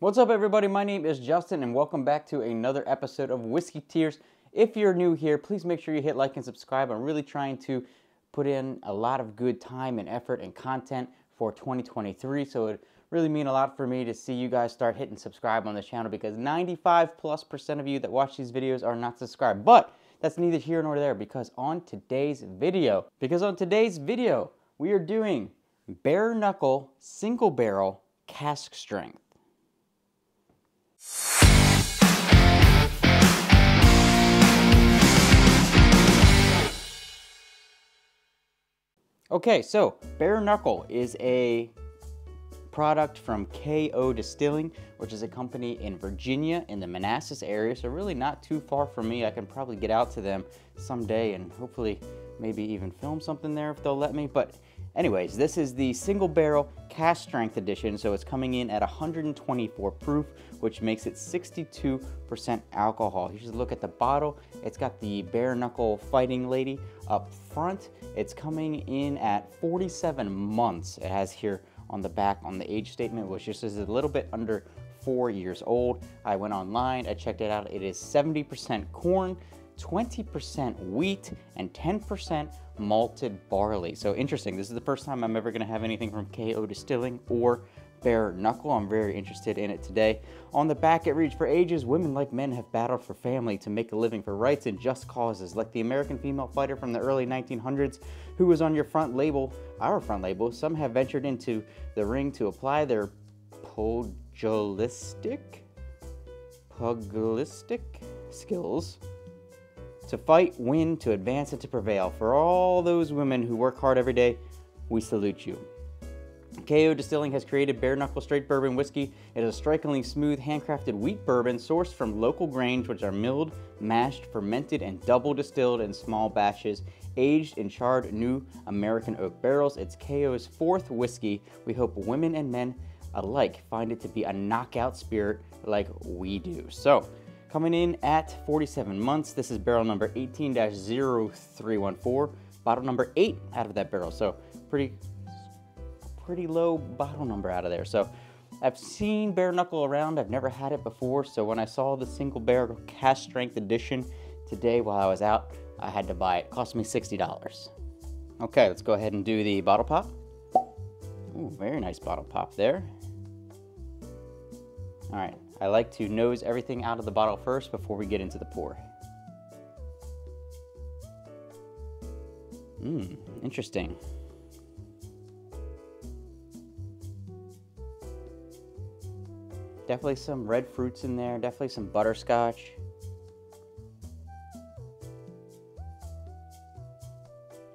What's up, everybody? My name is Justin, and welcome back to another episode of Whiskey Tiers. If you're new here, please make sure you hit like and subscribe. I'm really trying to put in a lot of good time and effort and content for 2023, so it really mean a lot for me to see you guys start hitting subscribe on the channel because 95 plus percent of you that watch these videos are not subscribed. But that's neither here nor there because on today's video, because on today's video, we are doing bare knuckle single barrel cask strength. Okay, so bare knuckle is a product from KO Distilling, which is a company in Virginia in the Manassas area, so really not too far from me. I can probably get out to them someday and hopefully maybe even film something there if they'll let me. But anyways, this is the single barrel cask strength edition, so it's coming in at 124 proof, which makes it 62% alcohol. You should look at the bottle. It's got the bare knuckle fighting lady up front. It's coming in at 47 months. It has here on the back on the age statement, which just is a little bit under four years old. I went online, I checked it out. It is 70% corn, 20% wheat, and 10% malted barley. So interesting. This is the first time I'm ever going to have anything from KO Distilling or bare knuckle. I'm very interested in it today. On the back, it reads for ages, women like men have battled for family to make a living for rights and just causes, like the American female fighter from the early 1900s who was on your front label, our front label. Some have ventured into the ring to apply their pugilistic, pugilistic skills to fight, win, to advance, and to prevail. For all those women who work hard every day, we salute you. KO Distilling has created bare knuckle straight bourbon whiskey. It is a strikingly smooth, handcrafted wheat bourbon sourced from local grains, which are milled, mashed, fermented, and double distilled in small batches, aged in charred new American oak barrels. It's KO's fourth whiskey. We hope women and men alike find it to be a knockout spirit like we do. So, coming in at 47 months, this is barrel number 18 0314, bottle number 8 out of that barrel. So, pretty pretty low bottle number out of there. So I've seen bare knuckle around. I've never had it before. So when I saw the single barrel cask strength edition today while I was out, I had to buy it. it cost me $60. Okay, let's go ahead and do the bottle pop. Ooh, very nice bottle pop there. All right, I like to nose everything out of the bottle first before we get into the pour. Mmm, interesting. Definitely some red fruits in there, definitely some butterscotch.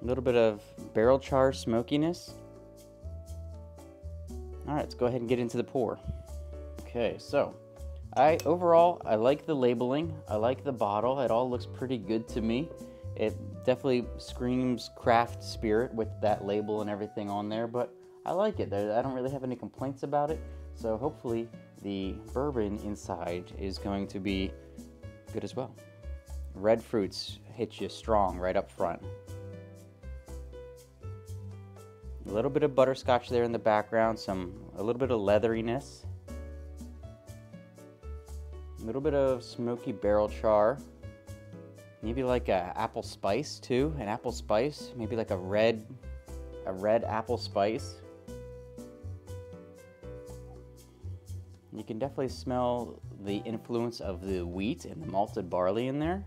A little bit of barrel char smokiness. All right, let's go ahead and get into the pour. Okay, so I overall I like the labeling. I like the bottle. It all looks pretty good to me. It definitely screams craft spirit with that label and everything on there, but I like it. I don't really have any complaints about it. So hopefully the bourbon inside is going to be good as well. Red fruits hit you strong right up front. A little bit of butterscotch there in the background, some a little bit of leatheriness. A little bit of smoky barrel char. Maybe like a apple spice too, an apple spice, maybe like a red a red apple spice. You can definitely smell the influence of the wheat and the malted barley in there.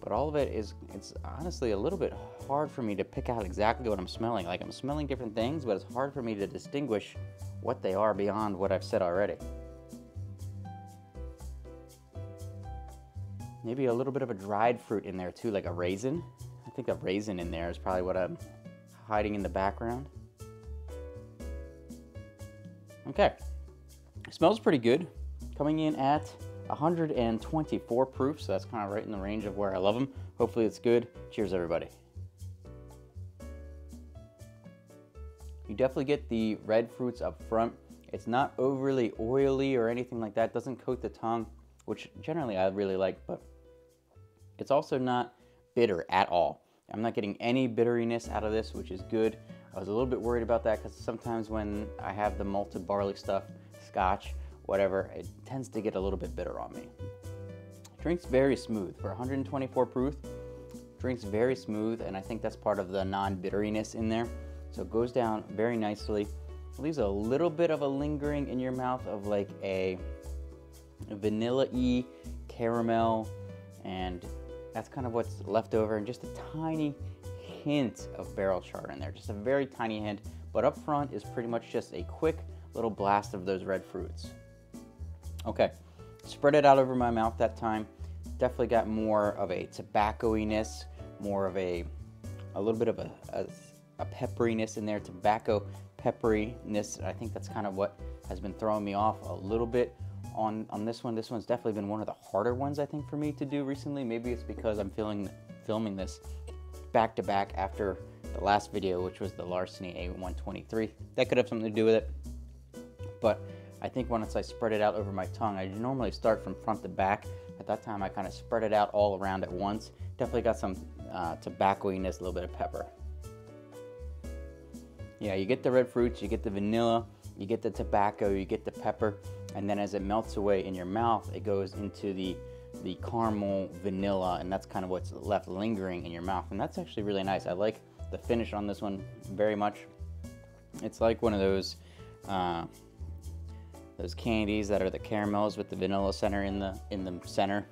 But all of it is, it's honestly a little bit hard for me to pick out exactly what I'm smelling. Like I'm smelling different things, but it's hard for me to distinguish what they are beyond what I've said already. Maybe a little bit of a dried fruit in there too, like a raisin. I think a raisin in there is probably what I'm hiding in the background. Okay, smells pretty good. Coming in at 124 proof, so that's kind of right in the range of where I love them. Hopefully it's good. Cheers, everybody. You definitely get the red fruits up front. It's not overly oily or anything like that. It doesn't coat the tongue, which generally I really like, but it's also not bitter at all. I'm not getting any bitteriness out of this, which is good. I was a little bit worried about that because sometimes when I have the malted barley stuff, scotch, whatever, it tends to get a little bit bitter on me. Drinks very smooth for 124 proof. Drinks very smooth, and I think that's part of the non-bitteriness in there. So it goes down very nicely. It leaves a little bit of a lingering in your mouth of like a vanilla-y caramel, and that's kind of what's left over, and just a tiny hint of barrel char in there, just a very tiny hint. But up front is pretty much just a quick little blast of those red fruits. Okay, spread it out over my mouth that time. Definitely got more of a tobacco-iness, more of a, a little bit of a, a, a pepperiness in there, tobacco pepperiness. I think that's kind of what has been throwing me off a little bit on, on this one. This one's definitely been one of the harder ones I think for me to do recently. Maybe it's because I'm feeling filming this back to back after the last video, which was the Larceny A123. That could have something to do with it. But I think once I spread it out over my tongue, I normally start from front to back. At that time, I kind of spread it out all around at once. Definitely got some uh, tobacco-iness, a little bit of pepper. Yeah, you get the red fruits, you get the vanilla, you get the tobacco, you get the pepper, and then as it melts away in your mouth, it goes into the the caramel vanilla, and that's kind of what's left lingering in your mouth. And that's actually really nice. I like the finish on this one very much. It's like one of those uh, those candies that are the caramels with the vanilla center in the in the center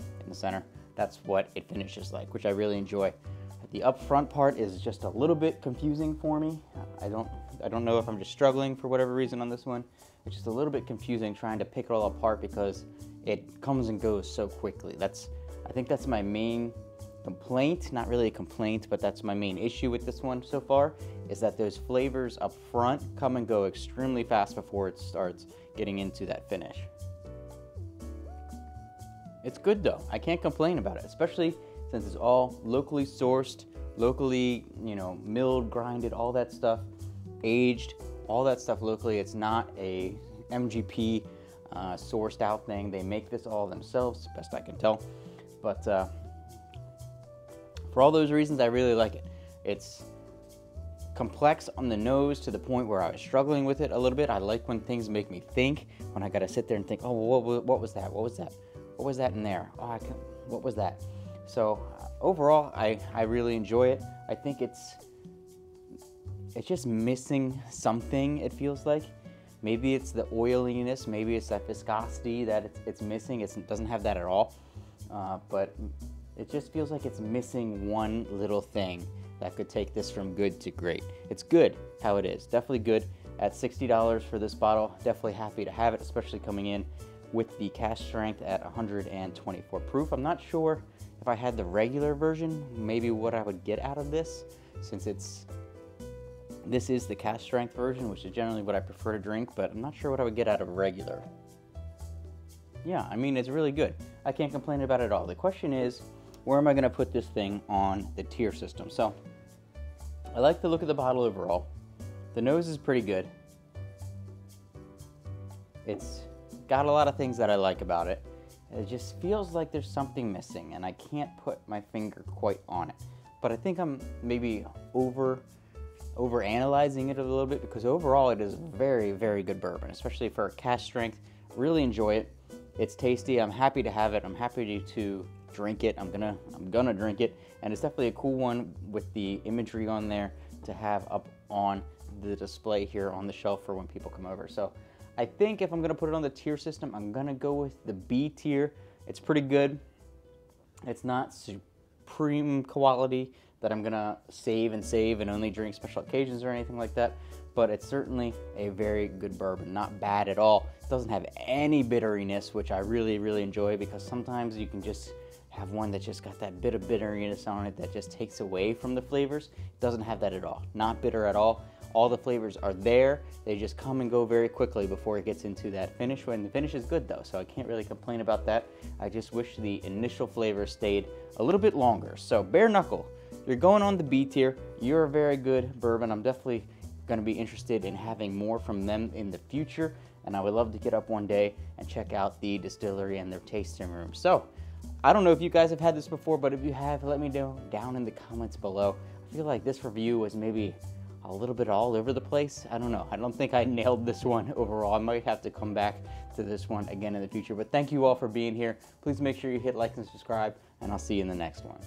in the center. That's what it finishes like, which I really enjoy. The up front part is just a little bit confusing for me. I don't I don't know if I'm just struggling for whatever reason on this one. It's just a little bit confusing trying to pick it all apart because it comes and goes so quickly. That's I think that's my main complaint, not really a complaint, but that's my main issue with this one so far, is that those flavors up front come and go extremely fast before it starts getting into that finish. It's good though. I can't complain about it, especially since it's all locally sourced, locally, you know, milled, grinded, all that stuff, aged, all that stuff locally. It's not a MGP uh, sourced out thing. They make this all themselves, best I can tell. But uh, for all those reasons, I really like it. It's complex on the nose to the point where I was struggling with it a little bit. I like when things make me think, when I got to sit there and think, oh, what, what was that? What was that? What was that in there? Oh, what was that? So uh, overall, I, I really enjoy it. I think it's it's just missing something. It feels like maybe it's the oiliness, maybe it's that viscosity that it's, it's missing. It's, it doesn't have that at all, uh, but it just feels like it's missing one little thing that could take this from good to great. It's good how it is. Definitely good at $60 for this bottle. Definitely happy to have it, especially coming in with the cask strength at 124 proof. I'm not sure if I had the regular version, maybe what I would get out of this since it's this is the cask strength version, which is generally what I prefer to drink, but I'm not sure what I would get out of regular. Yeah, I mean, it's really good. I can't complain about it at all. The question is, where am I going to put this thing on the tier system? So, I like the look of the bottle overall. The nose is pretty good. It's got a lot of things that I like about it. It just feels like there's something missing, and I can't put my finger quite on it. But I think I'm maybe over over analyzing it a little bit because overall it is very very good bourbon, especially for cask strength. Really enjoy it. It's tasty. I'm happy to have it. I'm happy to drink it. I'm gonna I'm gonna drink it, and it's definitely a cool one with the imagery on there to have up on the display here on the shelf for when people come over. So I think if I'm gonna put it on the tier system, I'm gonna go with the B tier. It's pretty good. It's not supreme quality that I'm gonna save and save and only drink special occasions or anything like that but it's certainly a very good bourbon. Not bad at all. It doesn't have any bitteriness, which I really, really enjoy because sometimes you can just have one that just got that bit of bitterness on it that just takes away from the flavors. It doesn't have that at all. Not bitter at all. All the flavors are there. They just come and go very quickly before it gets into that finish. When the finish is good though, so I can't really complain about that. I just wish the initial flavor stayed a little bit longer. So bare knuckle, you're going on the B tier. You're a very good bourbon. I'm definitely going to be interested in having more from them in the future. And I would love to get up one day and check out the distillery and their tasting room. So I don't know if you guys have had this before, but if you have, let me know down in the comments below. I feel like this review was maybe a little bit all over the place. I don't know. I don't think I nailed this one overall. I might have to come back to this one again in the future. But thank you all for being here. Please make sure you hit like and subscribe, and I'll see you in the next one.